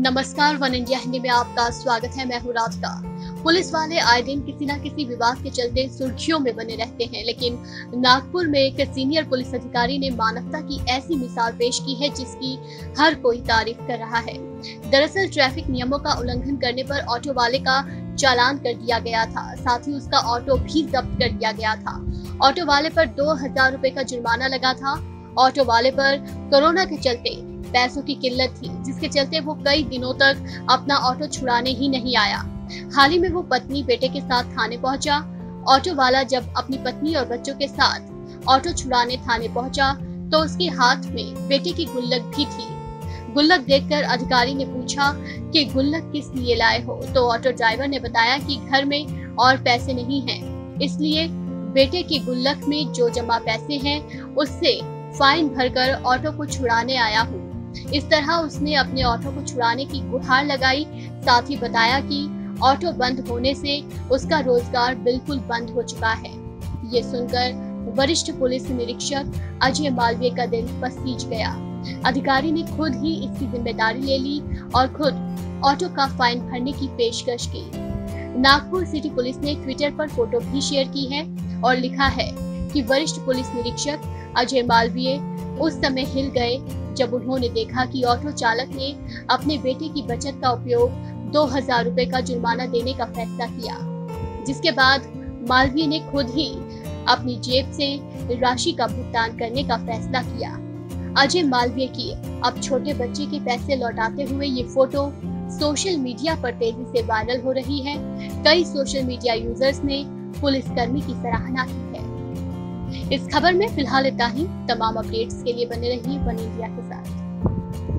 नमस्कार, one India Hindi में आपका स्वागत है। मैं हूँ राधिका। पुलिस वाले आए दिन किसी न किसी विवाद के चलते सुर्खियों में बने रहते हैं, लेकिन नागपुर में एक सीनियर पुलिस अधिकारी ने मानवता की ऐसी मिसाल पेश की है, जिसकी हर कोई तारीफ़ कर रहा है। दरअसल, ट्रैफ़िक नियमों का उल्लंघन करने पर ऑटो वाले का चालान कर दिया गया था, साथ ही उसका ऑटो भी जब्त कर दिया गया था। ऑटो वाले पर दो हज़ार रूपए का जुर्माना लगा था। ऑटो वाले पर कोरोना के चलते पैसों की किल्लत थी, जिसके चलते वो कई दिनों तक अपना ऑटो छुड़ाने ही नहीं आया। हाल ही में वो पत्नी बेटे के साथ थाने पहुँचा। ऑटो वाला जब अपनी पत्नी और बच्चों के साथ ऑटो छुड़ाने थाने पहुँचा तो उसके हाथ में बेटे की गुल्लक भी थी। गुल्लक देखकर अधिकारी ने पूछा कि गुल्लक किस लिए लाए हो? तो ऑटो ड्राइवर ने बताया कि घर में और पैसे नहीं हैं, इसलिए बेटे की गुल्लक में जो जमा पैसे हैं, उससे फाइन भरकर ऑटो को छुड़ाने आया हूँ। इस तरह उसने अपने ऑटो को छुड़ाने की गुहार लगाई, साथ ही बताया कि ऑटो बंद होने से उसका रोज़गार बिल्कुल बंद हो चुका है। ये सुनकर वरिष्ठ पुलिस निरीक्षक अजय मालवीय का दिल पसीज गया। अधिकारी ने खुद ही इसकी ज़िम्मेदारी ले ली और खुद ऑटो का फाइन भरने की पेशकश की। नागपुर सिटी पुलिस ने ट्विटर पर फ़ोटो भी शेयर की है और लिखा है कि वरिष्ठ पुलिस निरीक्षक अजय मालवीय उस समय हिल गए जब उन्होंने देखा कि ऑटो चालक ने अपने बेटे की बचत का उपयोग दो हज़ार रूपए का जुर्माना देने का फैसला किया, जिसके बाद मालवीय ने खुद ही अपनी जेब से राशि का भुगतान करने का फैसला किया। अजय मालवीय की अब छोटे बच्चे के पैसे लौटाते हुए ये फ़ोटो सोशल मीडिया पर तेज़ी से वायरल हो रही है। कई सोशल मीडिया यूज़र्स ने पुलिसकर्मी की सराहना की है। इस खबर में फ़िलहाल इतना ही। तमाम अपडेट्स के लिए बने रहिए वन इंडिया के साथ।